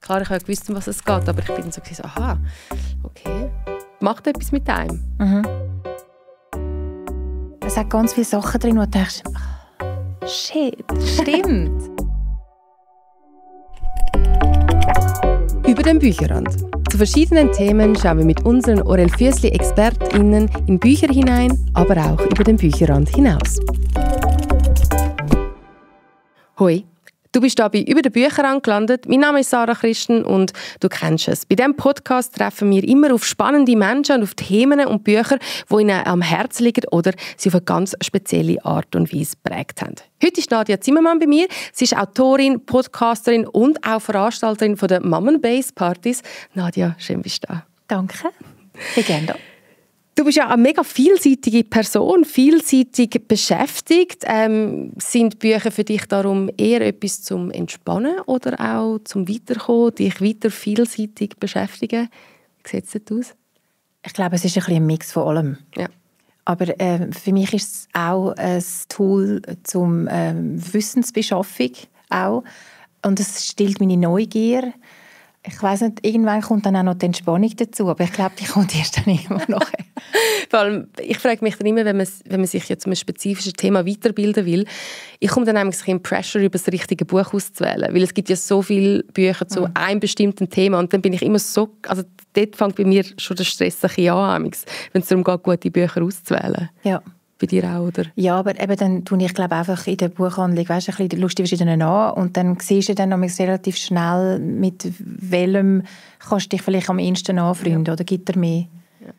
Klar, ich habe gewusst, um was es geht, aber ich bin so, so aha, okay. Macht etwas mit einem. Mhm. Es hat ganz viele Sachen drin, wo du denkst, shit, stimmt. Über den Bücherrand. Zu verschiedenen Themen schauen wir mit unseren Orel Füssli ExpertInnen in Bücher hinein, aber auch über den Bücherrand hinaus. Hoi, Du bist hier bei «Über den Bücherrand» gelandet. Mein Name ist Sarah Christen und du kennst es. Bei diesem Podcast treffen wir immer auf spannende Menschen und auf Themen und Bücher, die ihnen am Herzen liegen oder sie auf eine ganz spezielle Art und Weise prägt haben. Heute ist Nadia Zimmermann bei mir. Sie ist Autorin, Podcasterin und auch Veranstalterin der Mom Base Partys. Nadia, schön bist du da. Danke. Ich gerne. Du bist ja eine mega vielseitige Person, vielseitig beschäftigt. Ähm, sind Bücher für dich darum eher etwas zum Entspannen oder auch zum Weiterkommen, dich weiter vielseitig beschäftigen? Wie sieht es aus? Ich glaube, es ist ein, ein Mix von allem. Ja. Aber äh, für mich ist es auch ein Tool zum äh, Wissensbeschaffung auch. Und es stillt meine Neugier ich weiß nicht, irgendwann kommt dann auch noch die Entspannung dazu, aber ich glaube, die kommt erst dann irgendwann nachher. Vor allem, ich frage mich dann immer, wenn man, wenn man sich jetzt um ein spezifisches Thema weiterbilden will, ich komme dann nämlich in Pressure, über das richtige Buch auszuwählen, weil es gibt ja so viele Bücher zu mhm. einem bestimmten Thema und dann bin ich immer so, also dort fängt bei mir schon der Stress an, wenn es darum geht, gute Bücher auszuwählen. Ja bei dir auch, oder? Ja, aber eben dann tue ich glaube einfach in der Buchhandlung weißt, ein bisschen die lustige verschiedenen an und dann siehst du dann relativ schnell, mit welchem kannst du dich vielleicht am ehesten anfreunden ja. oder gibt er mehr. Ja.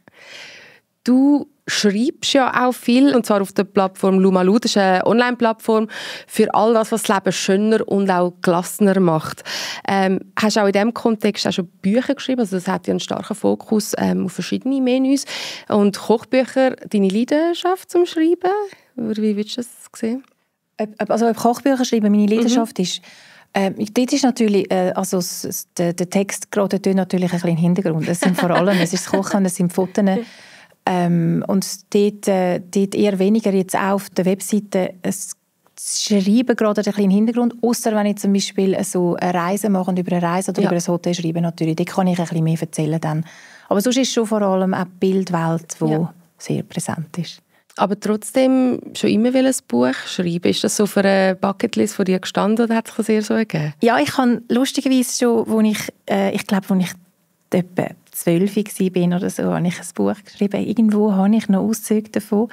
Du schreibst ja auch viel, und zwar auf der Plattform Lumalu, das ist eine Online-Plattform für all das, was das Leben schöner und auch gelassener macht. Ähm, hast du auch in diesem Kontext auch schon Bücher geschrieben? Also das hat ja einen starken Fokus ähm, auf verschiedene Menüs. Und Kochbücher, deine Leidenschaft zum Schreiben? Wie würdest du das sehen? Also ob Kochbücher schreiben meine Leidenschaft mhm. ist, ähm, dort ist natürlich, äh, also der, der Text gerade natürlich ein bisschen im Hintergrund. Es sind vor allem, es ist das Kochen, es sind Fotos, Ähm, und dort, äh, dort eher weniger jetzt auch auf der Webseite es Schreiben gerade ein bisschen im Hintergrund, außer wenn ich zum Beispiel so eine Reise mache über eine Reise oder ja. über ein Hotel schreibe, natürlich, dort kann ich ein bisschen mehr erzählen dann. Aber sonst ist es schon vor allem auch die Bildwelt, die ja. sehr präsent ist. Aber trotzdem schon immer ein Buch schreiben. Ist das so für eine Bucketlist von dir gestanden oder hat sich sehr so ergeben? Ja, ich habe lustigerweise schon, wo ich, äh, ich glaube, als ich etwa zwölf war oder so, habe ich ein Buch geschrieben. Irgendwo habe ich noch Auszüge davon.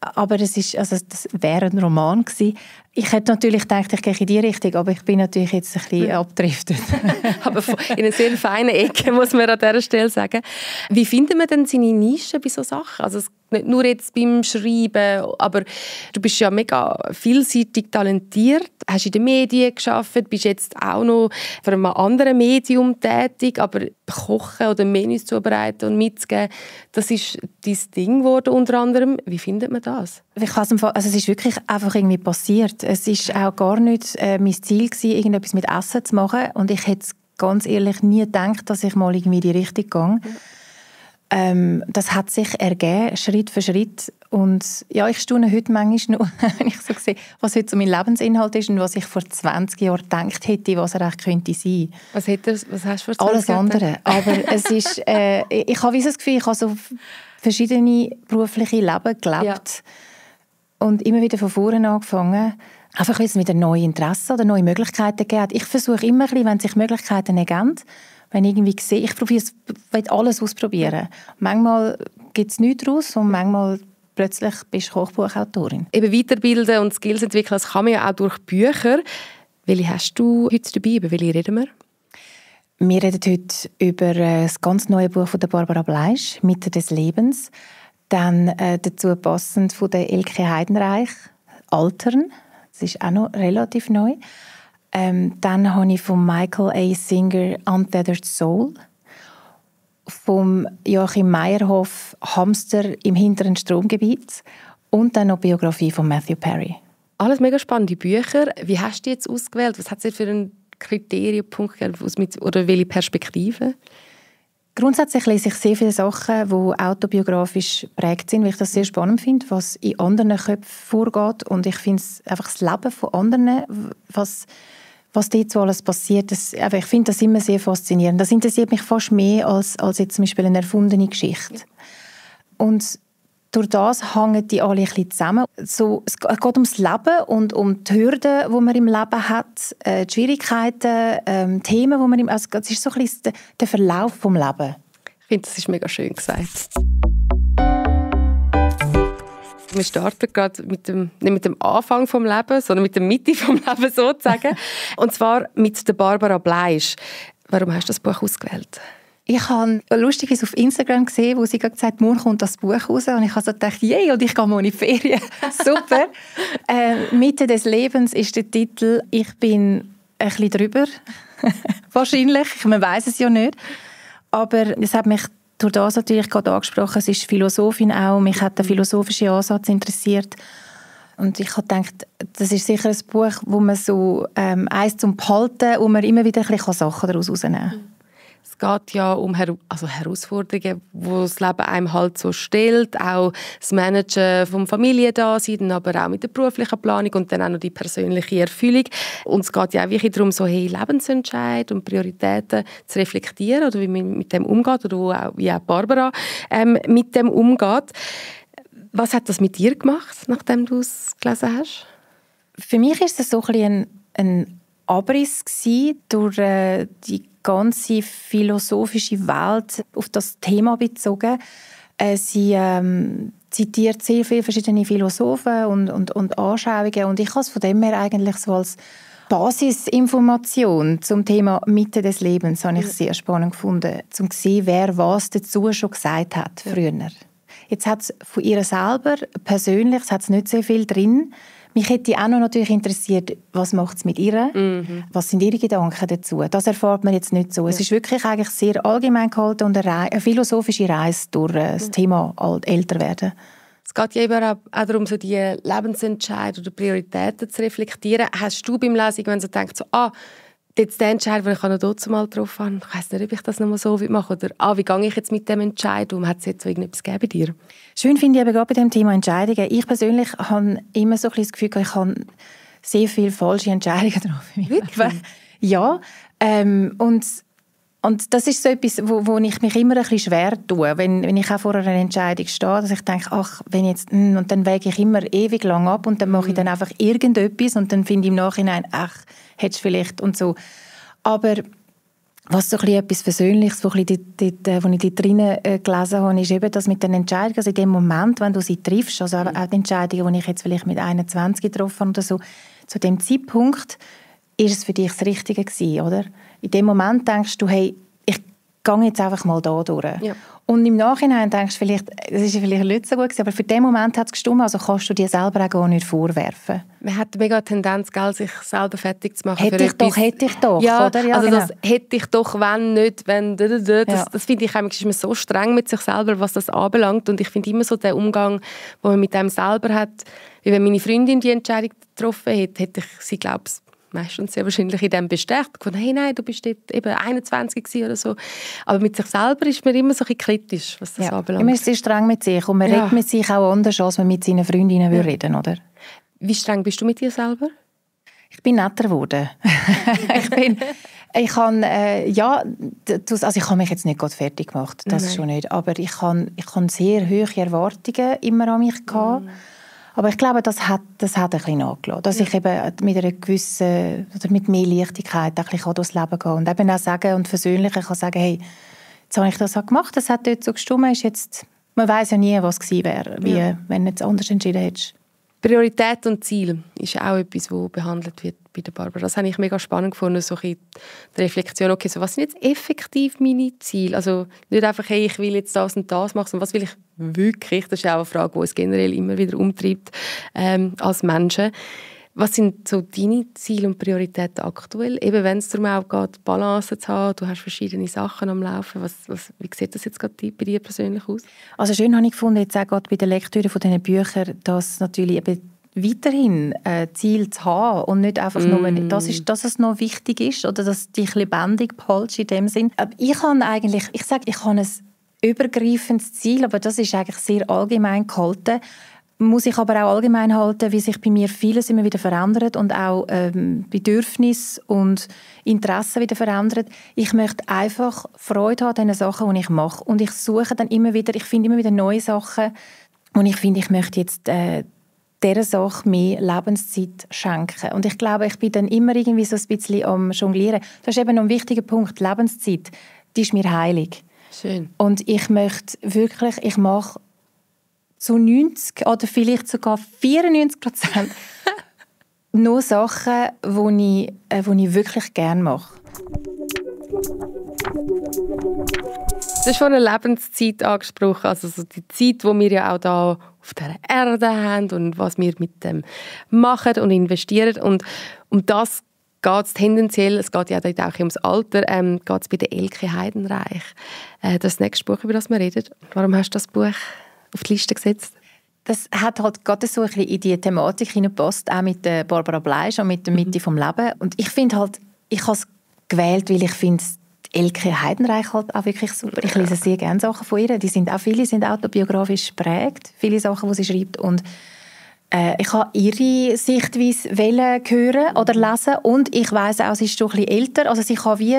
Aber es ist, also das wäre ein Roman gewesen. Ich hätte natürlich gedacht, ich gehe in die Richtung, aber ich bin natürlich jetzt ein bisschen abgedriftet. aber in einer sehr feinen Ecke, muss man an dieser Stelle sagen. Wie findet man denn seine Nische bei solchen Sachen? Also nicht nur jetzt beim Schreiben, aber du bist ja mega vielseitig talentiert, hast in den Medien geschafft, bist jetzt auch noch für ein anderes Medium tätig, aber kochen oder Menüs zubereiten und mitzugeben, das ist dein Ding geworden unter anderem. Wie findet man das? Ich also es ist wirklich einfach irgendwie passiert. Es ist auch gar nicht äh, mein Ziel gewesen, irgendetwas mit Essen zu machen und ich hätte ganz ehrlich nie gedacht, dass ich mal irgendwie in die Richtung gehe. Mhm ähm, das hat sich ergeben, Schritt für Schritt. Und ja, ich staune heute manchmal nur, wenn ich so sehe, was heute so mein Lebensinhalt ist und was ich vor 20 Jahren gedacht hätte, was er eigentlich könnte sein. Was, hätte, was hast du vor 20 Alles andere. Aber es ist, äh, ich habe das Gefühl, ich habe so verschiedene berufliche Leben gelebt ja. und immer wieder von vorne angefangen. Einfach, weil es wieder neue Interessen oder neue Möglichkeiten gibt. Ich versuche immer, wenn sich Möglichkeiten ergeben, wenn ich irgendwie sehe, ich probiere alles ausprobieren. Manchmal gibt es nichts daraus und manchmal plötzlich bist du Kochbuchautorin. Eben weiterbilden und Skills entwickeln, das kann man ja auch durch Bücher. Welche hast du heute dabei? Über welche reden wir? Wir reden heute über äh, das ganz neue Buch von Barbara Bleisch, «Mitte des Lebens». Dann äh, dazu passend von der Elke Heidenreich, «Altern». Das ist auch noch relativ neu. Ähm, dann habe ich von Michael A. Singer «Untethered Soul», vom Joachim Meyerhoff «Hamster im hinteren Stromgebiet» und dann noch die Biografie von Matthew Perry. Alles mega spannende Bücher. Wie hast du jetzt ausgewählt? Was hat es für einen Kriterienpunkt oder welche Perspektive? Grundsätzlich lese ich sehr viele Sachen, die autobiografisch prägt sind, weil ich das sehr spannend finde, was in anderen Köpfen vorgeht. Und ich finde es einfach das Leben von anderen, was, was dort so alles passiert, das, ich finde das immer sehr faszinierend. Das interessiert mich fast mehr als, als jetzt zum Beispiel eine erfundene Geschichte. Und durch das hängen die alle ein bisschen zusammen. So, es geht ums Leben und um die Hürden, die man im Leben hat, äh, die Schwierigkeiten, ähm, Themen, die man im also es ist so ein bisschen der Verlauf vom Leben. Ich finde, das ist mega schön gesagt. Wir starten gerade mit dem, nicht mit dem Anfang vom Leben, sondern mit der Mitte vom Leben sozusagen. und zwar mit der Barbara Bleisch. Warum hast du das Buch ausgewählt? Ich habe lustiges auf Instagram gesehen, wo sie gesagt hat, morgen kommt das Buch raus. Und ich habe so gedacht, yay, und ich gehe morgen in die Ferien. Super. äh, Mitte des Lebens ist der Titel. Ich bin ein bisschen drüber. Wahrscheinlich. Man weiß es ja nicht. Aber es hat mich durch das natürlich gerade angesprochen. Es ist Philosophin auch. Mich hat der philosophische Ansatz interessiert. Und ich habe gedacht, das ist sicher ein Buch, wo man so ähm, eins zum Behalten, wo man immer wieder ein bisschen Sachen daraus herausnehmen kann. Es geht ja um Her also Herausforderungen, die das Leben einem halt so stellt, auch das Managen vom Familiendasein, aber auch mit der beruflichen Planung und dann auch noch die persönliche Erfüllung. Und es geht ja auch wirklich darum, so hey, Lebensentscheid und Prioritäten zu reflektieren oder wie man mit dem umgeht oder auch, wie auch Barbara ähm, mit dem umgeht. Was hat das mit dir gemacht, nachdem du es gelesen hast? Für mich ist es so ein, ein, Abriss durch äh, die ganze philosophische Welt auf das Thema bezogen. Äh, sie ähm, zitiert sehr viele verschiedene Philosophen und, und, und Anschauungen und ich habe es von dem her eigentlich so als Basisinformation zum Thema Mitte des Lebens habe ich sehr spannend gefunden, um zu sehen, wer was dazu schon gesagt hat früher. Jetzt hat es von ihr selber persönlich es nicht sehr viel drin, mich hätte auch noch natürlich interessiert, was macht es mit ihr? Mhm. Was sind ihre Gedanken dazu? Das erfahrt man jetzt nicht so. Ja. Es ist wirklich eigentlich sehr allgemein gehalten und eine, eine philosophische Reise durch äh, das ja. Thema älter werden. Es geht ja eben auch, darum, so die Lebensentscheidungen oder Prioritäten zu reflektieren. Hast du beim Lesen, wenn du denkst, so, ah, jetzt der Entscheid, den ich noch dort mal getroffen habe, ich weiß nicht, ob ich das noch mal so machen oder ah, wie gehe ich jetzt mit dem Entscheid um? Hat es jetzt irgendetwas gegeben bei dir? Schön finde ich eben gerade bei dem Thema Entscheidungen. Ich persönlich habe immer so ein das Gefühl, ich habe sehr viele falsche Entscheidungen getroffen. Wirklich? ja, ähm, und und das ist so etwas, wo, wo ich mich immer ein bisschen schwer tue, wenn, wenn ich auch vor einer Entscheidung stehe, dass ich denke, ach, wenn jetzt, hm, und dann wäge ich immer ewig lang ab und dann mache ich mhm. dann einfach irgendetwas und dann finde ich im Nachhinein, ach, hättest vielleicht und so. Aber was so ein etwas Versöhnliches, wo, ich dort, drinnen äh, gelesen habe, ist eben das mit den Entscheidungen, also in dem Moment, wenn du sie triffst, also mhm. auch die Entscheidungen, die ich jetzt vielleicht mit 21 getroffen habe oder so, zu dem Zeitpunkt ist es für dich das Richtige gewesen, oder? In dem Moment denkst du, hey, ich gehe jetzt einfach mal da durch. Ja. Und im Nachhinein denkst du vielleicht, das ist vielleicht nicht so gut gewesen, aber für den Moment hat es gestimmt, also kannst du dir selber auch gar nicht vorwerfen. Man hat mega eine Tendenz, gell, sich selber fertig zu machen. Hätte ich etwas. doch, hätte ich doch, ja, oder? Ja, also genau. das hätte ich doch, wenn nicht, wenn, das, ja. das finde ich ist man so streng mit sich selber, was das anbelangt und ich finde immer so den Umgang, den man mit dem selber hat, wie wenn meine Freundin die Entscheidung getroffen hätte, hätte ich sie, glaube ich, meistens sehr wahrscheinlich in dem bestärkt. Von, hey, nein, du bist dort eben 21 oder so. Aber mit sich selber ist man immer so ein kritisch, was das ja. anbelangt. Man ist sehr streng mit sich und man ja. redet mit sich auch anders, als man mit seinen Freundinnen ja. reden oder? Wie streng bist du mit dir selber? Ich bin netter geworden. ich bin, ich habe, äh, ja, das, also ich habe mich jetzt nicht gerade fertig gemacht, das Nein. schon nicht, aber ich habe, ich habe sehr hohe Erwartungen immer an mich gehabt. Mm aber ich glaube, das hat, das hat ein bisschen nachgelassen. Dass ich eben mit einer gewissen, oder mit mehr Leichtigkeit ein bisschen durchs Leben gehe. Und eben auch sagen und versöhnlich kann sagen, hey, jetzt habe ich das halt gemacht, das hat dort so gestimmt, ist jetzt, man weiß ja nie, was gewesen wäre, wie, ja. wenn du jetzt anders entschieden hättest. Priorität und Ziel ist auch etwas, das behandelt wird bei der Barbara. Das habe ich mega spannend gefunden, so die Reflexion, okay, so was sind jetzt effektiv meine Ziele? Also nicht einfach, hey, ich will jetzt das und das machen, sondern was will ich wirklich? Das ist auch eine Frage, die uns generell immer wieder umtreibt ähm, als Menschen. Was sind so deine Ziele und Prioritäten aktuell? Eben wenn es darum auch geht, Balance zu haben, du hast verschiedene Sachen am Laufen. Was, was, wie sieht das jetzt gerade bei dir persönlich aus? Also schön habe ich gefunden, jetzt auch gerade bei der Lektüre von diesen Büchern, dass natürlich eben weiterhin äh, Ziel zu haben und nicht einfach mm. nur, dass, ist, dass es noch wichtig ist oder dass dich lebendig behältst in dem Sinn. Aber ich habe eigentlich, ich sage, ich habe ein übergreifendes Ziel, aber das ist eigentlich sehr allgemein gehalten muss ich aber auch allgemein halten, wie sich bei mir vieles immer wieder verändert und auch ähm, Bedürfnisse und Interessen wieder verändert. Ich möchte einfach Freude haben an den Sachen, die ich mache. Und ich suche dann immer wieder, ich finde immer wieder neue Sachen und ich finde, ich möchte jetzt äh, dieser Sache mehr Lebenszeit schenken. Und ich glaube, ich bin dann immer irgendwie so ein bisschen am Jonglieren. Das ist eben noch ein wichtiger Punkt, Lebenszeit. Die ist mir heilig. Schön. Und ich möchte wirklich, ich mache zu 90 oder vielleicht sogar 94 Prozent nur Sachen, die ich, äh, die ich wirklich gerne mache. Du hast vorhin eine Lebenszeit angesprochen, also so die Zeit, die wir ja auch da auf der Erde haben und was wir mit dem machen und investieren. Und um das geht es tendenziell, es geht ja dort auch ums Alter, ähm, geht es bei der Elke Heidenreich. Äh, das nächste Buch, über das wir reden. Warum hast du das Buch auf die Liste gesetzt? Das hat halt gerade so ein bisschen in die Thematik hineingepasst, auch mit der Barbara Bleisch und mit der Mitte mhm. vom Leben. Und ich finde halt, ich habe es gewählt, weil ich finde Elke Heidenreich halt auch wirklich super. Ich lese sehr gerne Sachen von ihr. Die sind auch viele sind autobiografisch geprägt, viele Sachen, die sie schreibt und äh, ich habe ihre Sichtweise hören oder lesen und ich weiß auch, sie ist schon ein bisschen älter. Also sie kann wie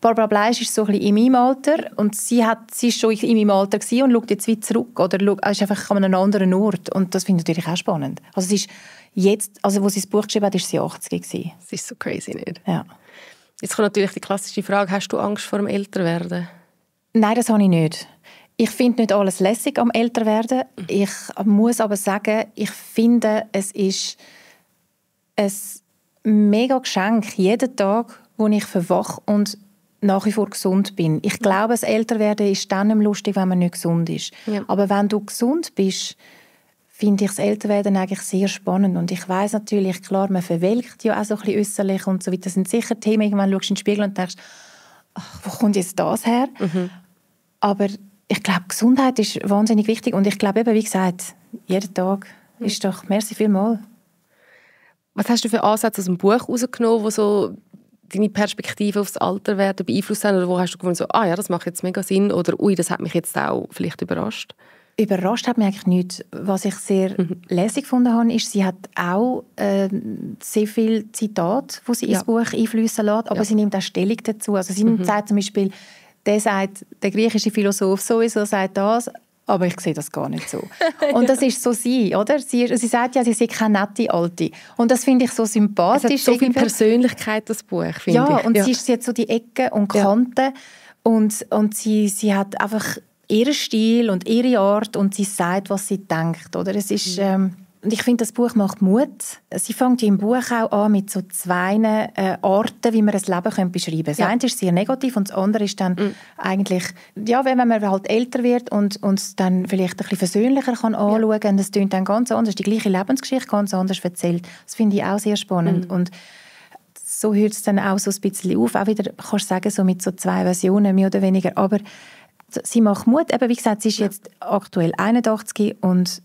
Barbara Bleisch ist so ein bisschen in meinem Alter und sie hat sie ist schon in meinem Alter und schaut jetzt wieder zurück oder schaut, ist einfach an einem anderen Ort und das finde ich natürlich auch spannend. Also sie ist jetzt, also wo sie das Buch geschrieben hat, ist sie 80 gewesen. Das ist so crazy, nicht? Ja. Jetzt kommt natürlich die klassische Frage: Hast du Angst vor dem Älterwerden? Nein, das habe ich nicht. Ich finde nicht alles lässig am Älterwerden. Ich muss aber sagen, ich finde, es ist ein mega Geschenk jeden Tag, wo ich verwache und nach wie vor gesund bin. Ich glaube, das Älterwerden ist dann lustig, wenn man nicht gesund ist. Ja. Aber wenn du gesund bist, finde ich das Älterwerden eigentlich sehr spannend. Und ich weiß natürlich, klar, man verwelkt ja auch so ein bisschen äußerlich und so weiter. Das sind sicher Themen, irgendwann schaust du in den Spiegel und denkst, ach, wo kommt jetzt das her? Mhm. Aber ich glaube, Gesundheit ist wahnsinnig wichtig und ich glaube eben, wie gesagt, jeden Tag mhm. ist doch, merci vielmals. Was hast du für Ansätze aus dem Buch herausgenommen, wo so deine Perspektive aufs Alterwerden beeinflusst haben? Oder wo hast du gefunden, so, ah ja, das macht jetzt mega Sinn oder ui, das hat mich jetzt auch vielleicht überrascht? Überrascht hat mich eigentlich nichts. Was ich sehr mhm. lässig gefunden habe, ist, sie hat auch äh, sehr viele Zitate, die sie ja. ins Buch einfließen lässt, aber ja. sie nimmt auch Stellung dazu. Also sie mhm. sagt zum Beispiel, der sagt, der griechische Philosoph sowieso sagt das, aber ich sehe das gar nicht so. Und das ist so sie, oder? Sie, sie sagt ja, sie sei keine nette Alte. Und das finde ich so sympathisch. Es hat so viel Persönlichkeit, das Buch, finde ja, ich. Und ja, und sie hat so die Ecken und Kanten ja. und, und sie, sie hat einfach ihren Stil und ihre Art und sie sagt, was sie denkt, oder? Es ist... Mhm. Ähm, und ich finde, das Buch macht Mut. Sie fängt im Buch auch an mit so zwei äh, Arten, wie man ein Leben können beschreiben kann. Das ja. eine ist sehr negativ und das andere ist dann mhm. eigentlich, ja, wenn man halt älter wird und uns dann vielleicht ein bisschen versöhnlicher kann anschauen kann, das klingt dann ganz anders, die gleiche Lebensgeschichte ganz anders erzählt. Das finde ich auch sehr spannend. Mhm. Und so hört es dann auch so ein bisschen auf. Auch wieder, kannst du sagen, so mit so zwei Versionen, mehr oder weniger. Aber sie macht Mut. Eben, wie gesagt, sie ist jetzt aktuell 81 und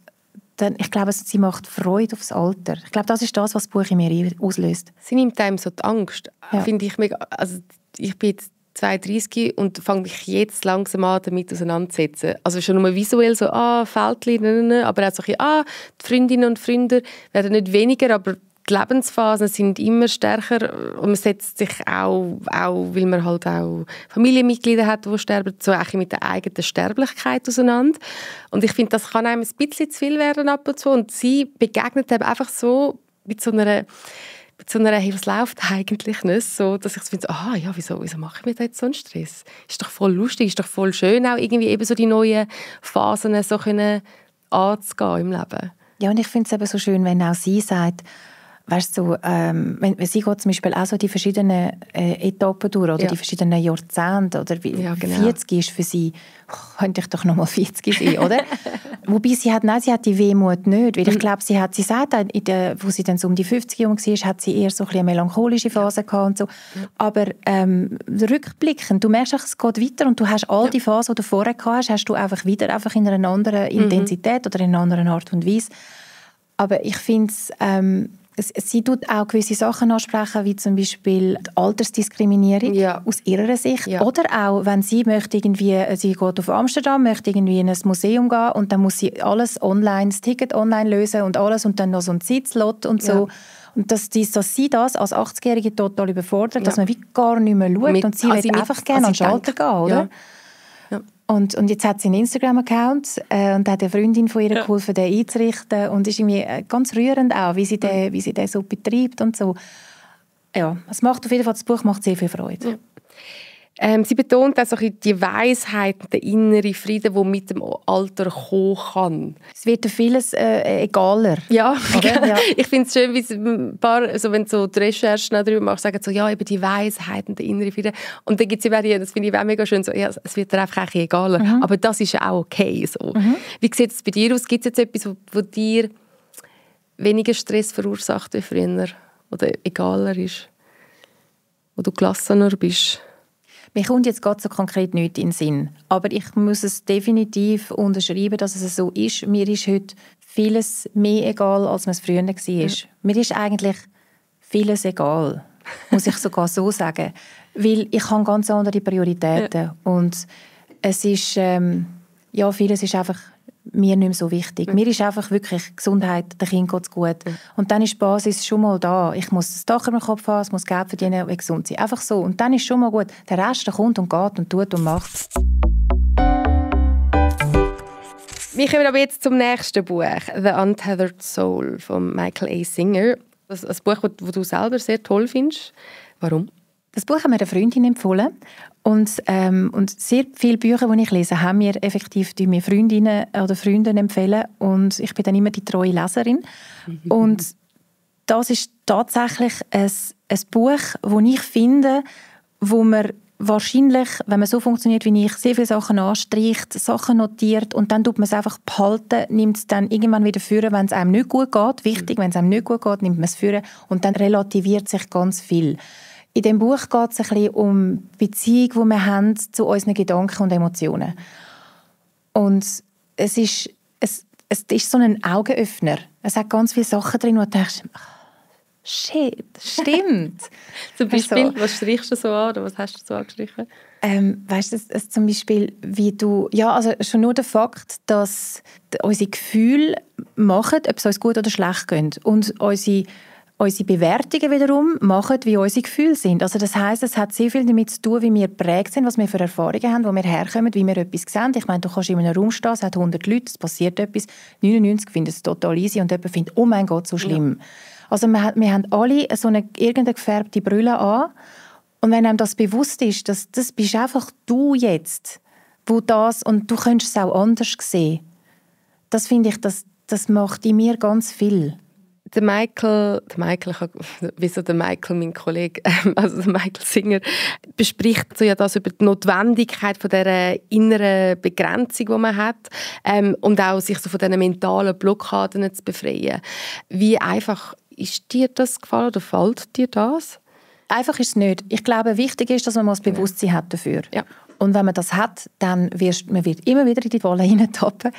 dann, ich glaube, sie macht Freude aufs Alter. Ich glaube, das ist das, was das Buch in mir auslöst. Sie nimmt einem so die Angst. Ja. Finde ich mega, also ich bin jetzt 32 und fange mich jetzt langsam an, damit auseinanderzusetzen. Also schon nur visuell so, ah, Fältchen, ne, aber auch so ein bisschen, ah, die Freundinnen und Freunde werden nicht weniger, aber die Lebensphasen sind immer stärker und man setzt sich auch, auch weil man halt auch Familienmitglieder hat, die sterben, so auch mit der eigenen Sterblichkeit auseinander. Und ich finde, das kann einem ein bisschen zu viel werden ab und zu. Und sie begegnet eben einfach so mit so einer mit so einer, hey, was läuft eigentlich nicht, so, dass ich so finde, aha, ja, wieso, wieso mache ich mir da jetzt so einen Stress? Ist doch voll lustig, ist doch voll schön, auch irgendwie eben so die neuen Phasen so können anzugehen im Leben. Ja, und ich finde es eben so schön, wenn auch sie sagt, weißt du, ähm, wenn, sie geht zum Beispiel auch so die verschiedenen äh, Etappen durch oder ja. die verschiedenen Jahrzehnte oder wie, ja, genau. 40 ist für sie, oh, könnte ich doch noch mal 40 sein, oder? Wobei sie hat, nein, sie hat die Wehmut nicht, weil ich mhm. glaube, sie hat, sie sagt, in der, wo sie dann so um die 50 jung war, hat sie eher so ein eine melancholische Phase gehabt und so. Ja. Aber ähm, rückblickend, du merkst, es geht weiter und du hast all die Phasen, die du vorher gehabt hast, hast du einfach wieder einfach in einer anderen mhm. Intensität oder in einer anderen Art und Weise Aber ich finde ähm, Sie tut auch gewisse Sachen ansprechen, wie zum Beispiel die Altersdiskriminierung ja. aus ihrer Sicht. Ja. Oder auch, wenn sie möchte irgendwie, sie geht auf Amsterdam, möchte irgendwie in ein Museum gehen und dann muss sie alles online, das Ticket online lösen und alles und dann noch so ein Zeitslot und so. Ja. Und dass, die, dass sie das als 80-Jährige total überfordert, dass man wie gar nicht mehr schaut Mit, und sie also will einfach gerne an den Schalter gehen, oder? Und, und jetzt hat sie einen Instagram-Account äh, und hat eine Freundin von ihr ja. geholfen, den einzurichten. Und ist irgendwie äh, ganz rührend auch, wie sie, den, wie sie den so betreibt und so. Ja, es macht auf jeden Fall, das Buch macht sehr viel Freude. Ja. Ähm, sie betont auch die Weisheit, den inneren Frieden, der mit dem Alter kommen kann. Es wird vieles äh, egaler. Ja, ja. ich finde es schön, wie ein paar, also wenn du so die Recherchen darüber machst, sagen so, ja, eben die Weisheit und der innere Frieden. Und dann gibt es ja das finde ich auch mega schön, so, ja, es wird dir einfach ein egaler. Mhm. Aber das ist ja auch okay. So. Mhm. Wie sieht es bei dir aus? Gibt es jetzt etwas, wo, dir weniger Stress verursacht wie früher? Oder egaler ist? Wo du gelassener bist? Mir kommt jetzt gerade so konkret nichts in den Sinn. Aber ich muss es definitiv unterschreiben, dass es so ist. Mir ist heute vieles mehr egal, als es früher war. Ja. Mir ist eigentlich vieles egal, muss ich sogar so sagen. Weil ich habe ganz andere Prioritäten. Ja. Und es ist, ähm, ja, vieles ist einfach mir nicht mehr so wichtig. Mhm. Mir ist einfach wirklich Gesundheit, der Kind geht es gut. Mhm. Und dann ist die Basis schon mal da. Ich muss das Dach über dem Kopf haben, ich muss Geld verdienen und gesund sein. Einfach so. Und dann ist schon mal gut. Der Rest der kommt und geht und tut und macht. Wir kommen aber jetzt zum nächsten Buch, «The Untethered Soul» von Michael A. Singer. Das ein Buch, das du selber sehr toll findest. Warum? Das Buch hat mir eine Freundin empfohlen und, ähm, und sehr viele Bücher, die ich lese, haben mir effektiv die mir Freundinnen oder Freunde empfehlen und ich bin dann immer die treue Leserin. Mhm. Und das ist tatsächlich ein, ein Buch, wo ich finde, wo man wahrscheinlich, wenn man so funktioniert wie ich, sehr viele Sachen anstreicht, Sachen notiert und dann tut man es einfach behalten, nimmt es dann irgendwann wieder führen, wenn es einem nicht gut geht. Wichtig, mhm. wenn es einem nicht gut geht, nimmt man es führen und dann relativiert sich ganz viel. In dem Buch geht es ein bisschen um die Beziehung, die wir haben zu unseren Gedanken und Emotionen. Und es ist, es, es ist so ein Augenöffner. Es hat ganz viele Sachen drin, wo du denkst, shit, stimmt. zum Beispiel, also, was strichst du so an oder was hast du so angestrichen? Ähm, weißt du, es, zum Beispiel, wie du, ja, also schon nur der Fakt, dass unsere Gefühle machen, ob es uns gut oder schlecht geht und unsere unsere Bewertungen wiederum machen, wie unsere Gefühle sind. Also das heißt, es hat sehr viel damit zu tun, wie wir prägt sind, was wir für Erfahrungen haben, wo wir herkommen, wie wir etwas sehen. Ich meine, du kannst in einem Raum stehen, es hat 100 Leute, es passiert etwas, 99 finden es total easy und jemand findet, oh mein Gott, so schlimm. Ja. Also wir, wir haben alle so eine irgendeine gefärbte Brille an und wenn einem das bewusst ist, dass das bist einfach du jetzt, wo das und du könntest es auch anders sehen. Das finde ich, das, das macht in mir ganz viel der Michael, der Michael, wieso der Michael, mein Kollege, ähm, also der Michael Singer, bespricht so ja das über die Notwendigkeit von der inneren Begrenzung, die man hat ähm, und auch sich so von diesen mentalen Blockaden zu befreien. Wie einfach ist dir das gefallen oder fällt dir das? Einfach ist es nicht. Ich glaube, wichtig ist, dass man mal das Bewusstsein ja. hat dafür. Ja. Und wenn man das hat, dann wird man wird immer wieder in die Wolle hineintappen.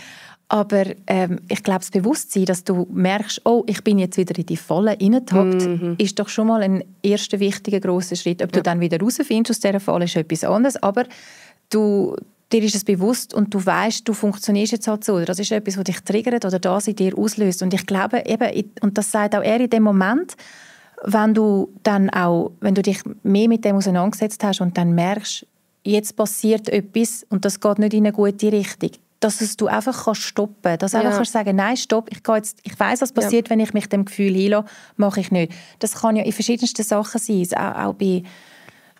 Aber ähm, ich glaube, das Bewusstsein, dass du merkst, oh, ich bin jetzt wieder in die Falle reingetappt, mhm. ist doch schon mal ein erster wichtiger grosser Schritt. Ob ja. du dann wieder rausfindest aus dieser Falle, ist etwas anderes. Aber du, dir ist es bewusst und du weißt, du funktionierst jetzt halt so. Oder das ist etwas, was dich triggert oder das in dir auslöst. Und ich glaube eben, und das sagt auch er in dem Moment, wenn du dann auch, wenn du dich mehr mit dem auseinandergesetzt hast und dann merkst, jetzt passiert etwas und das geht nicht in eine gute Richtung, dass es du einfach kannst stoppen dass du ja. einfach kannst sagen nein stopp ich gehe jetzt ich weiß was passiert ja. wenn ich mich dem Gefühl hinlasse mache ich nicht das kann ja in verschiedensten Sachen sein auch, auch bei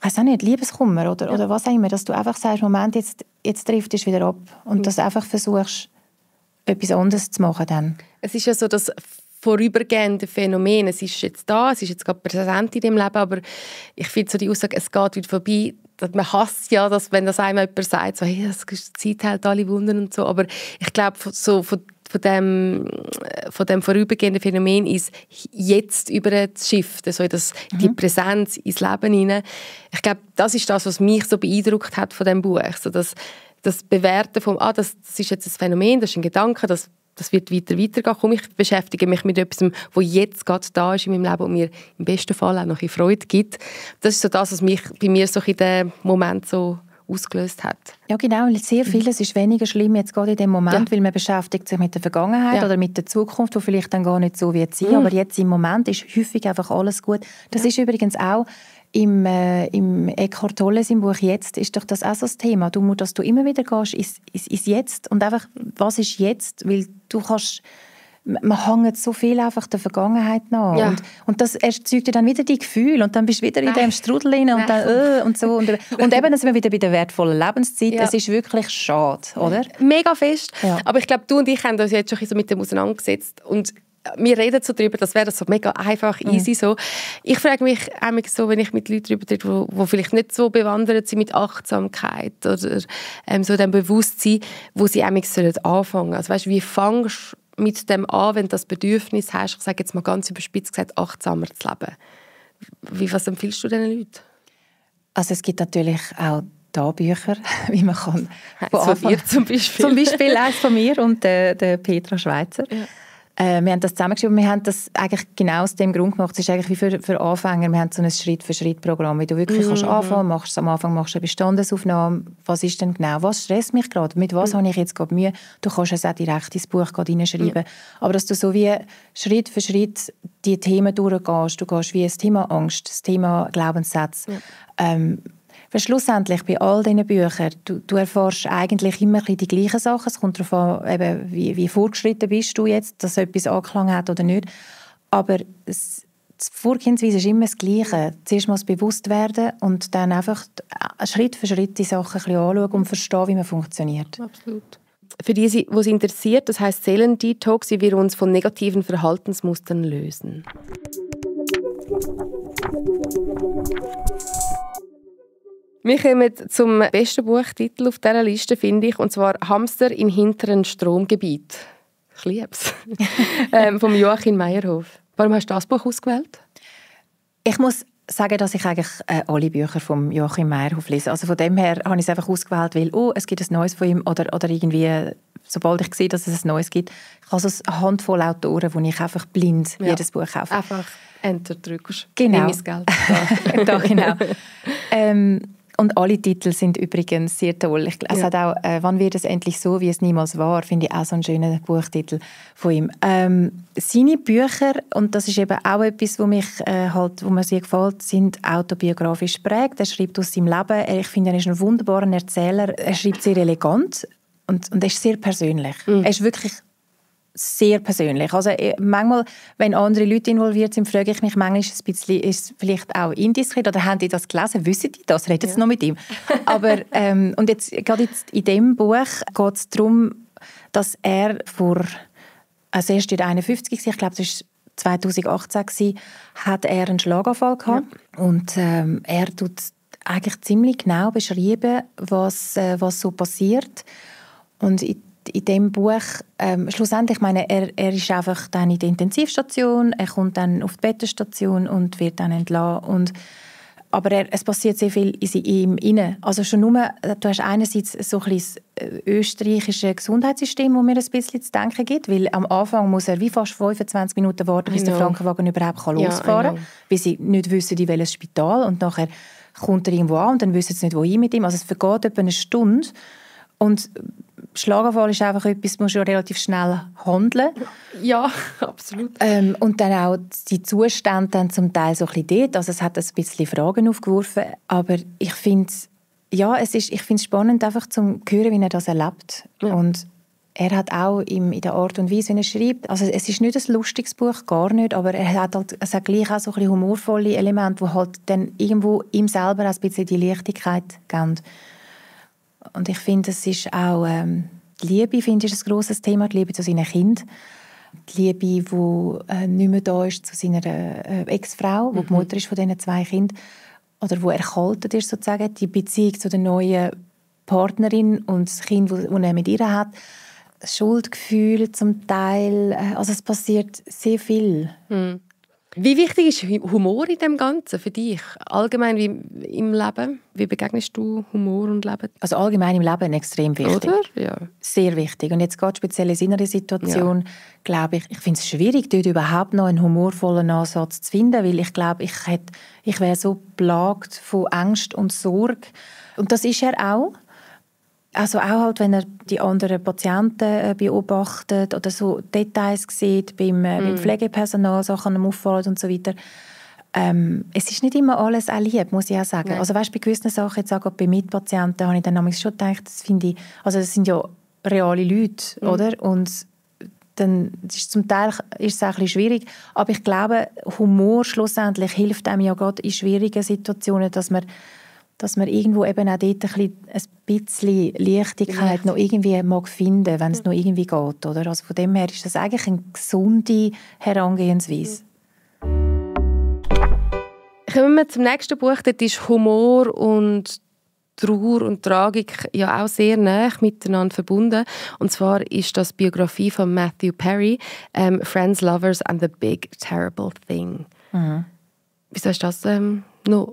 ich weiß auch nicht Liebeskummer oder, ja. oder was auch immer dass du einfach sagst Moment jetzt jetzt trifft es wieder ab und mhm. dass du einfach versuchst etwas anderes zu machen dann es ist ja so dass vorübergehende Phänomen. Es ist jetzt da, es ist jetzt gerade präsent in dem Leben, aber ich finde so die Aussage, es geht wieder vorbei, man hasst ja, dass, wenn das einmal jemand sagt, so, hey, das Zeit halt alle Wunder und so, aber ich glaube, so von, von dem, von dem vorübergehenden Phänomen ist jetzt über das Schiff, also das, mhm. die Präsenz ins Leben hinein. Ich glaube, das ist das, was mich so beeindruckt hat von dem Buch, so das, das Bewerten von, ah, das, das ist jetzt ein Phänomen, das ist ein Gedanke, das das wird weiter weitergehen. Komm, ich beschäftige mich mit etwas, was jetzt gerade da ist in meinem Leben und mir im besten Fall auch noch ein Freude gibt. Das ist so das, was mich bei mir so in dem Moment so ausgelöst hat. Ja, genau. Sehr mhm. vieles ist weniger schlimm jetzt gerade in dem Moment, ja. weil man beschäftigt sich mit der Vergangenheit ja. oder mit der Zukunft, wo vielleicht dann gar nicht so wird sein. Mhm. Aber jetzt im Moment ist häufig einfach alles gut. Das ja. ist übrigens auch im, äh, im Eckhart Tolle, im Buch «Jetzt» ist doch das auch so das Thema, du, dass du immer wieder gehst ins, ins, ins Jetzt und einfach, was ist jetzt, weil du kannst man hängt so viel einfach der Vergangenheit nach. Ja. Und, und das erzeugt dir dann wieder die Gefühle und dann bist du wieder in dem Strudel rein und dann äh, und so. Und, und eben, sind wir wieder bei der wertvollen Lebenszeit. Ja. Es ist wirklich schade, oder? Mega fest. Ja. Aber ich glaube, du und ich haben uns jetzt schon so mit dem auseinandergesetzt und wir reden so darüber, das wäre so mega einfach, mhm. easy mhm. so. Ich frage mich so, wenn ich mit Leuten darüber rede, wo, wo vielleicht nicht so bewandert sind mit Achtsamkeit oder ähm, so dem Bewusstsein, wo sie anfangen sollen Also weißt, wie fangst mit dem an, wenn du das Bedürfnis hast, ich sage jetzt mal ganz überspitzt gesagt, achtsamer zu leben. Wie, was empfiehlst du diesen Leuten? Also es gibt natürlich auch da Bücher, wie man kann. Von so zum Beispiel. Zum Beispiel eins von mir und der, der Petra Schweizer. Ja. Äh, wir haben das zusammengeschrieben. Wir haben das eigentlich genau aus dem Grund gemacht. Es ist eigentlich wie für, für Anfänger. Wir haben so ein Schritt-für-Schritt-Programm, wie du wirklich mhm. kannst anfangen machst. Am Anfang machst du eine Bestandesaufnahme. Was ist denn genau? Was stresst mich gerade? Mit was mhm. habe ich jetzt gerade Mühe? Du kannst es auch direkt ins Buch hineinschreiben. Mhm. Aber dass du so wie Schritt für Schritt die Themen durchgehst. Du gehst wie das Thema Angst, das Thema Glaubenssätze. Ja. Ähm, weil schlussendlich bei all diesen Büchern, du, du erfährst eigentlich immer die gleichen Sachen. Es kommt darauf an, eben, wie, wie fortgeschritten bist du jetzt, dass etwas Anklang hat oder nicht. Aber es, die Vorgehensweise ist immer das Gleiche. Zuerst mal bewusst werden und dann einfach Schritt für Schritt die Sachen ein bisschen anschauen und verstehen, wie man funktioniert. Absolut. Für die, die es interessiert, das heißt Seelendetox, wie wir uns von negativen Verhaltensmustern lösen. Wir kommen zum besten Buchtitel auf dieser Liste, finde ich, und zwar «Hamster in hinteren Stromgebiet». Ich liebe es. ähm, vom Joachim Meyerhof. Warum hast du das Buch ausgewählt? Ich muss sagen, dass ich eigentlich äh, alle Bücher von Joachim Meyerhof lese. Also von dem her habe ich es einfach ausgewählt, weil oh, es gibt ein Neues von ihm oder, oder irgendwie, sobald ich sehe, dass es ein Neues gibt, ich habe so eine Handvoll Autoren, wo ich einfach blind ja. jedes Buch kaufe. Einfach Enter drückst. Genau. Nimm Geld. da, genau. ähm, und alle Titel sind übrigens sehr toll. Ich, es ja. hat auch äh, «Wann wird es endlich so, wie es niemals war?» finde ich auch so einen schönen Buchtitel von ihm. Ähm, seine Bücher, und das ist eben auch etwas, wo, mich, äh, halt, wo mir sehr gefällt, sind autobiografisch prägt. Er schreibt aus seinem Leben. Ich finde, er ist ein wunderbarer Erzähler. Er schreibt sehr elegant und, und er ist sehr persönlich. Mhm. Er ist wirklich sehr persönlich. Also äh, manchmal, wenn andere Leute involviert sind, frage ich mich manchmal, ist es, ein bisschen, ist es vielleicht auch indiskret oder haben die das gelesen? Wissen die das? Reden sie ja. noch mit ihm? Aber ähm, und jetzt gerade jetzt in dem Buch geht es darum, dass er vor also er ist 51 ich glaube, das war 2018 gewesen, hat er einen Schlaganfall gehabt ja. und ähm, er tut eigentlich ziemlich genau beschrieben, was, äh, was so passiert und ich in dem Buch, ähm, schlussendlich, meine, er, er ist einfach dann in der Intensivstation, er kommt dann auf die Bettenstation und wird dann entlassen. Und, aber er, es passiert sehr viel in ihm inne. Also schon nur, du hast einerseits so ein das österreichische Gesundheitssystem, wo mir ein bisschen zu denken gibt, weil am Anfang muss er wie fast 25 Minuten warten, bis der Krankenwagen überhaupt kann losfahren kann, weil sie nicht wissen, in welches Spital und nachher kommt er irgendwo an und dann wissen sie nicht, wohin mit ihm. Also es vergeht etwa eine Stunde und Schlaganfall ist einfach etwas, muss schon relativ schnell handeln. Ja, absolut. Ähm, und dann auch die Zustände dann zum Teil so ein bisschen dort. Also es hat ein bisschen Fragen aufgeworfen, aber ich finde ja, es ist, ich finde es spannend, einfach zu hören, wie er das erlebt. Ja. Und er hat auch im, in der Art und Weise, wie er schreibt, also es ist nicht ein lustiges Buch, gar nicht, aber er hat halt, es hat gleich auch so ein bisschen humorvolle Elemente, die halt dann irgendwo ihm selber auch ein bisschen die Leichtigkeit geben. Und ich finde, es ist auch ähm, die Liebe, finde ich, ist ein grosses Thema, die Liebe zu seinen Kindern. Die Liebe, die äh, nicht mehr da ist zu seiner äh, Ex-Frau, die mhm. die Mutter ist von diesen zwei Kindern, oder wo erkaltet ist sozusagen, die Beziehung zu der neuen Partnerin und das Kind, das er mit ihr hat. Schuldgefühle zum Teil, äh, also es passiert sehr viel. Mhm. Wie wichtig ist Humor in dem Ganzen für dich? Allgemein wie im Leben? Wie begegnest du Humor und Leben? Also allgemein im Leben extrem wichtig. Oder? Ja. Sehr wichtig. Und jetzt gerade speziell in einer Situation, ja. glaube ich, ich finde es schwierig, dort überhaupt noch einen humorvollen Ansatz zu finden, weil ich glaube, ich, ich wäre so plagt von Angst und Sorge. Und das ist er auch. Also auch halt, wenn er die anderen Patienten äh, beobachtet oder so Details sieht beim, äh, mm. beim Pflegepersonal, Sachen am Auffallen und so weiter. Ähm, es ist nicht immer alles auch lieb, muss ich auch sagen. Nein. Also weißt, bei gewissen Sachen, jetzt auch bei Mitpatienten, habe ich dann schon gedacht, das finde ich, also das sind ja reale Leute, mm. oder? Und dann ist zum Teil ist es auch ein bisschen schwierig, aber ich glaube, Humor schlussendlich hilft einem ja gerade in schwierigen Situationen, dass man dass man irgendwo eben auch dort ein bisschen, Leichtigkeit noch irgendwie mag finden, wenn es noch irgendwie geht, oder? Also von dem her ist das eigentlich eine gesunde Herangehensweise. Kommen wir zum nächsten Buch. Dort ist Humor und Trauer und Tragik ja auch sehr nah miteinander verbunden. Und zwar ist das Biografie von Matthew Perry, ähm, «Friends, Lovers and the Big Terrible Thing». Mhm. Wieso du das ähm, noch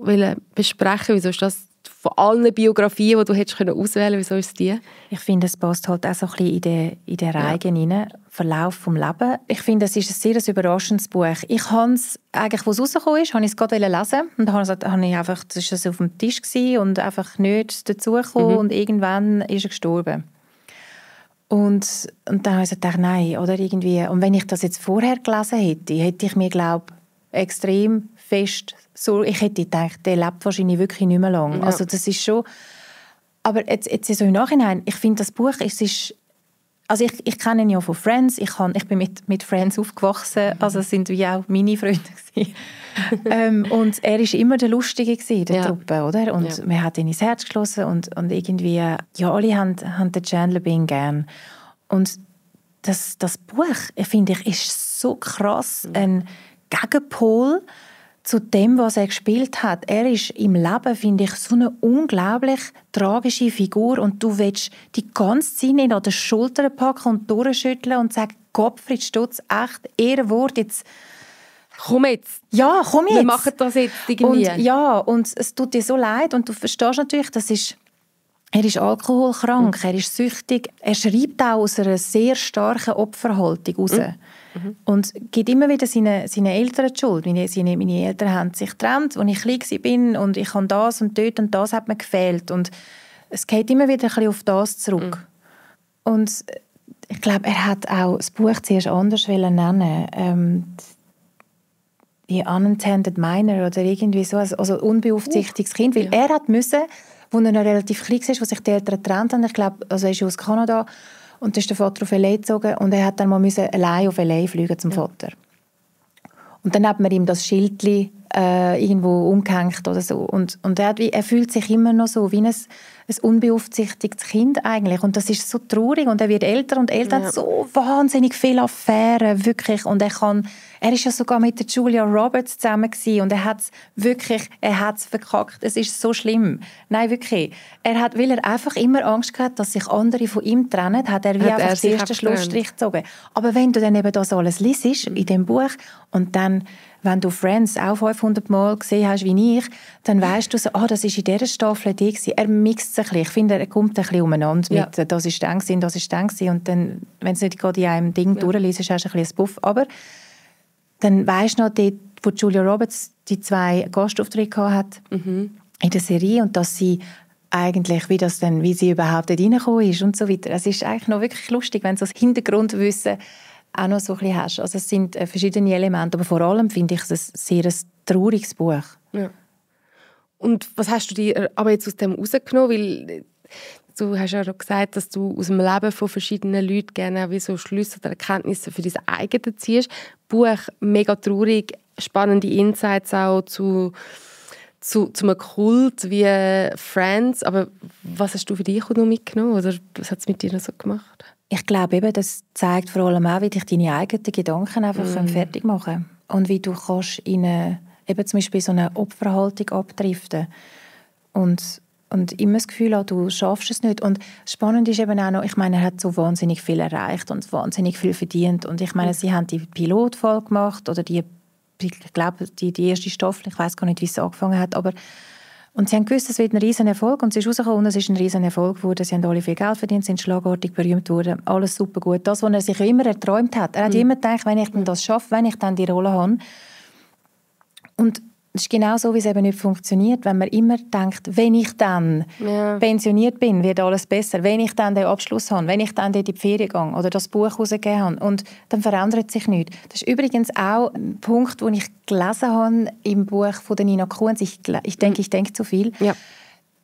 besprechen Wieso ist das von allen Biografien, die du hättest auswählen können, wieso ist die? Ich finde, es passt halt auch so ein bisschen in den, in den Reigen ja. rein, Verlauf vom Leben. Ich finde, es ist ein sehr überraschendes Buch. Ich habe es eigentlich, als es rausgekommen ist, habe ich es gerade lesen und dann habe ich einfach, das war auf dem Tisch und einfach nicht dazugekommen mhm. und irgendwann ist er gestorben. Und, und dann habe ich gedacht, nein, oder irgendwie, und wenn ich das jetzt vorher gelesen hätte, hätte ich mir, glaube extrem fest so, ich hätte gedacht, der lebt wahrscheinlich wirklich nicht mehr lange. Ja. Also das ist schon, aber jetzt, jetzt so im Nachhinein, ich finde das Buch, es ist, also ich, ich kenne ihn ja von Friends, ich, kann, ich bin mit, mit Friends aufgewachsen, mhm. also es sind wie auch meine Freunde ähm, und er ist immer der Lustige in der ja. Truppe, oder? Und ja. man hat ihn ins Herz geschlossen und, und irgendwie, ja, alle haben, haben den Chandler Bing gern. Und das, das Buch, finde ich, ist so krass mhm. ein Gegenpol zu dem, was er gespielt hat. Er ist im Leben, finde ich, so eine unglaublich tragische Figur und du willst die ganze Zeit ihn an den Schultern packen und durchschütteln und sagen, Gottfried Stutz, echt, Ehrenwort, jetzt Komm jetzt. Ja, komm jetzt. Wir machen das jetzt irgendwie. Und, ja, und es tut dir so leid und du verstehst natürlich, das ist er ist alkoholkrank, mhm. er ist süchtig. Er schreibt auch aus einer sehr starken Opferhaltung raus. Mhm. Mhm. Und gibt immer wieder seinen seine Eltern die Schuld. Meine, seine, meine Eltern haben sich getrennt, als ich klein bin und ich habe das und dort und das hat mir gefehlt. Und es geht immer wieder ein bisschen auf das zurück. Mhm. Und ich glaube, er hat auch das Buch zuerst anders nennen ähm, die Unintended Minor oder irgendwie so, also, also unbeaufsichtigtes uh, Kind, weil ja. er hat müssen, als er noch relativ klein war, wo sich die Eltern getrennt haben, ich glaube, also er ist aus Kanada, und dann ist der Vater auf LA gezogen und er hat dann mal müssen allein auf LA fliegen zum ja. Vater. Und dann hat man ihm das Schildli äh, irgendwo umgehängt oder so. Und, und er, hat, er fühlt sich immer noch so wie ein, ein unbeaufsichtigtes Kind eigentlich. Und das ist so traurig. Und er wird älter und älter, ja. hat so wahnsinnig viele Affären, wirklich. Und er kann, er ist ja sogar mit der Julia Roberts zusammen gewesen. und er hat es wirklich, er hat es verkackt. Es ist so schlimm. Nein, wirklich. Er hat, weil er einfach immer Angst gehabt, dass sich andere von ihm trennen, hat er wie hat einfach den ersten Schlussstrich gezogen. Aber wenn du dann eben das alles liest in dem Buch und dann wenn du Friends auch 500 Mal gesehen hast wie ich, dann weißt du so, ah, das ist in dieser Staffel die gewesen. Er mixt ein bisschen. Ich finde, er kommt ein bisschen umeinander ja. mit, das ist dann gewesen, das ist dann gewesen. Und dann, wenn es nicht gerade in einem Ding ja. durchliest, hast du ein bisschen ein Buff. Aber dann weißt du noch, dort, wo Julia Roberts die zwei Gastauftritte hat mhm. in der Serie und dass sie eigentlich, wie das dann, wie sie überhaupt dort reingekommen ist und so weiter. Es ist eigentlich noch wirklich lustig, wenn du das Hintergrundwissen auch noch so ein bisschen hast. Also es sind äh, verschiedene Elemente, aber vor allem finde ich es ein sehr ein trauriges Buch. Ja. Und was hast du dir aber jetzt aus dem rausgenommen? Weil äh, du hast ja auch gesagt, dass du aus dem Leben von verschiedenen Leuten gerne wie so Schlüsse oder Erkenntnisse für dein eigenes ziehst. Buch mega traurig, spannende Insights auch zu zu, zu einem Kult wie Friends. Aber was hast du für dich noch mitgenommen? Oder was hat es mit dir noch so gemacht? Ich glaube eben, das zeigt vor allem auch, wie dich deine eigenen Gedanken einfach mm. fertig machen und wie du kannst in eine, eben zum Beispiel so eine Opferhaltung abdriften und und immer das Gefühl hast, du schaffst es nicht. Und spannend ist eben auch noch, ich meine, er hat so wahnsinnig viel erreicht und wahnsinnig viel verdient. Und ich meine, sie haben die Pilotfall gemacht oder die ich glaube, die, die erste Staffel, ich weiß gar nicht, wie es angefangen hat, aber und sie haben gewusst, es wird ein riesen Erfolg und es ist rausgekommen und es ist ein riesen Erfolg geworden. Sie haben alle viel Geld verdient, sind schlagartig berühmt worden, alles super gut. Das, was er sich immer erträumt hat. Er hat mhm. immer gedacht, wenn ich das schaffe, wenn ich dann die Rolle habe. Und das ist genau so, wie es eben nicht funktioniert, wenn man immer denkt, wenn ich dann ja. pensioniert bin, wird alles besser. Wenn ich dann den Abschluss habe, wenn ich dann in die Ferien gehe oder das Buch herausgegeben habe. Und dann verändert sich nichts. Das ist übrigens auch ein Punkt, den ich gelesen habe im Buch von Nina Kunz. Ich, ich denke, ich denke zu viel. Ja.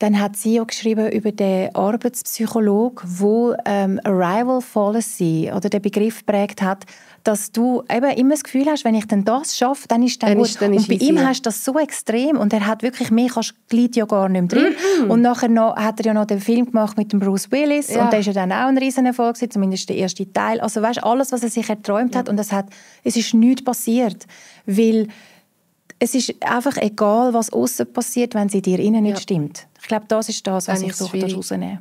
Dann hat sie auch geschrieben über den Arbeitspsychologen, wo ähm, Arrival Fallacy oder den Begriff prägt hat, dass du eben immer das Gefühl hast, wenn ich denn das schaffe, dann ist dann, gut. Ist, dann und bei ihm hast du das so extrem und er hat wirklich mehr kannst ja gar nicht mehr drin. Mm -hmm. Und nachher noch, hat er ja noch den Film gemacht mit dem Bruce Willis ja. und der ist ja dann auch ein Riesenerfolg gewesen, zumindest der erste Teil. Also weißt alles, was er sich erträumt ja. hat und es hat, es ist nichts passiert, weil es ist einfach egal, was außen passiert, wenn sie dir innen nicht ja. stimmt. Ich glaube, das ist das, was ich so daraus nehme.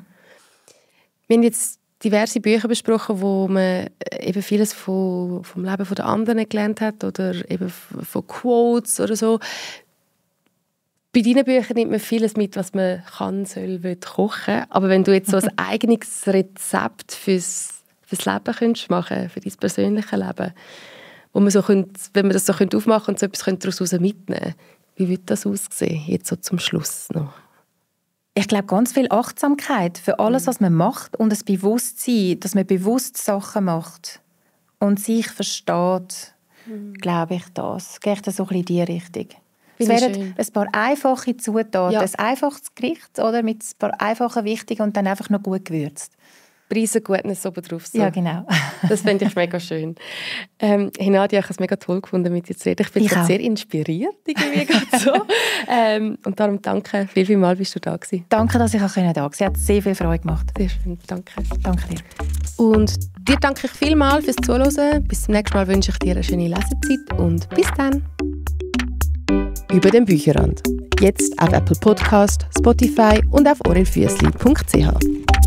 Wir haben jetzt diverse Bücher besprochen, wo man eben vieles von, vom Leben der anderen gelernt hat oder eben von Quotes oder so. Bei deinen Büchern nimmt man vieles mit, was man kann, soll, will kochen. Aber wenn du jetzt so ein eigenes Rezept fürs, fürs Leben könntest machen, für dein persönliche Leben, wo man so könnte, wenn man das so könnte aufmachen und so etwas daraus mitnehmen wie würde das aussehen, jetzt so zum Schluss noch? ich glaube, ganz viel Achtsamkeit für alles, mhm. was man macht und das Bewusstsein, dass man bewusst Sachen macht und sich versteht, mhm. glaube ich, das. Geht das so ein bisschen in die Richtung. es wären ein paar einfache Zutaten, ja. ein einfaches Gericht oder, mit ein paar einfachen Wichtigen und dann einfach noch gut gewürzt. Preisengutnis oben drauf. So. Ja, genau. das fände ich mega schön. Ähm, hey Nadia, ich habe es mega toll gefunden, mit dir zu reden. Ich bin ich sehr inspiriert, irgendwie so. ähm, und darum danke, viel, viel mal bist du da gewesen. Danke, dass ich auch da war. Es hat sehr viel Freude gemacht. Sehr schön, danke. Danke dir. Und dir danke ich vielmals fürs Zuhören. Bis zum nächsten Mal wünsche ich dir eine schöne Lesezeit und bis dann. Über den Bücherrand. Jetzt auf Apple Podcast, Spotify und auf orelfüssli.ch.